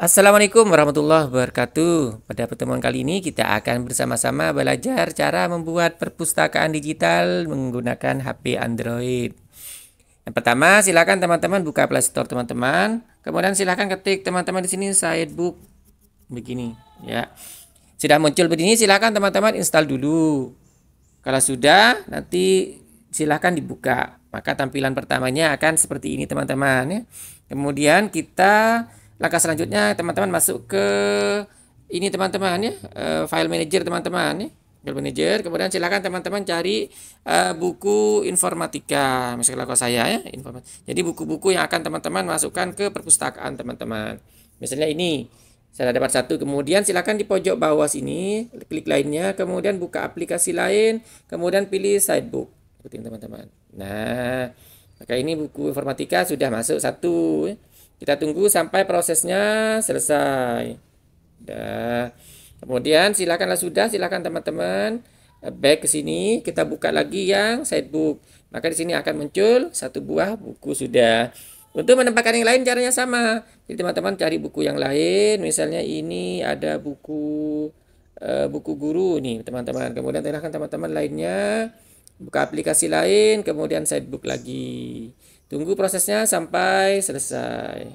Assalamualaikum warahmatullahi wabarakatuh. Pada pertemuan kali ini kita akan bersama-sama belajar cara membuat perpustakaan digital menggunakan HP Android. Yang pertama, silakan teman-teman buka Play Store teman-teman. Kemudian silakan ketik teman-teman di sini Sidebook begini ya. Sudah muncul begini, silakan teman-teman install dulu. Kalau sudah, nanti silakan dibuka. Maka tampilan pertamanya akan seperti ini teman-teman ya. Kemudian kita langkah selanjutnya teman-teman masuk ke ini teman-teman ya uh, file manager teman-teman ya. File manager kemudian silakan teman-teman cari uh, buku informatika misalnya kalau saya ya informatika jadi buku-buku yang akan teman-teman masukkan ke perpustakaan teman-teman. Misalnya ini saya dapat satu. Kemudian silakan di pojok bawah sini klik lainnya kemudian buka aplikasi lain kemudian pilih sidebook. Seperti teman-teman. Nah maka ini buku informatika sudah masuk satu ya. Kita tunggu sampai prosesnya selesai. Dah. Kemudian silakanlah sudah, silakan teman-teman back ke sini, kita buka lagi yang sidebook. Maka di sini akan muncul satu buah buku sudah. Untuk menempatkan yang lain caranya sama. Jadi teman-teman cari buku yang lain, misalnya ini ada buku uh, buku guru nih, teman-teman. Kemudian silakan teman-teman lainnya buka aplikasi lain, kemudian sidebook lagi. Tunggu prosesnya sampai selesai.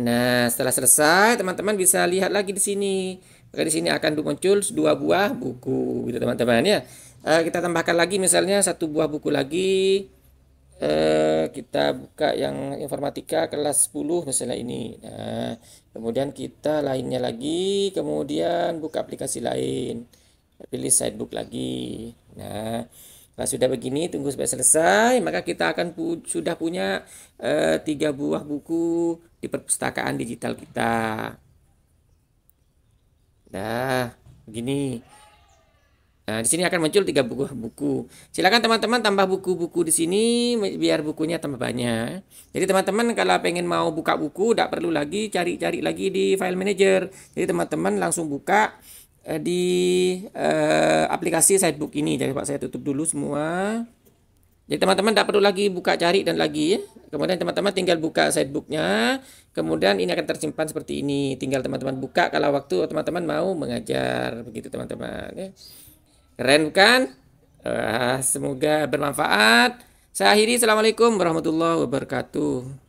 Nah, setelah selesai, teman-teman bisa lihat lagi di sini. Maka di sini akan muncul dua buah buku, gitu teman-teman ya. Uh, kita tambahkan lagi misalnya satu buah buku lagi. Uh, kita buka yang informatika kelas 10 misalnya ini. Nah, kemudian kita lainnya lagi, kemudian buka aplikasi lain pilih sidebook lagi nah kalau sudah begini tunggu sampai selesai maka kita akan pu sudah punya uh, tiga buah buku di perpustakaan digital kita nah begini Nah, di sini akan muncul tiga buku buku. Silakan teman-teman tambah buku-buku di sini biar bukunya tambah banyak. Jadi teman-teman kalau pengen mau buka buku tidak perlu lagi cari-cari lagi di file manager. Jadi teman-teman langsung buka Eh, di uh, aplikasi Sidebook ini. Jadi Pak saya tutup dulu semua. Jadi teman-teman tidak perlu lagi buka cari dan lagi ya. Kemudian teman-teman tinggal buka Sidebooknya. Kemudian ini akan tersimpan seperti ini. Tinggal teman-teman buka kalau waktu teman-teman mau mengajar. Begitu teman-teman. Ya. Keren kan? Uh, semoga bermanfaat. Saya akhiri. Assalamualaikum warahmatullahi wabarakatuh.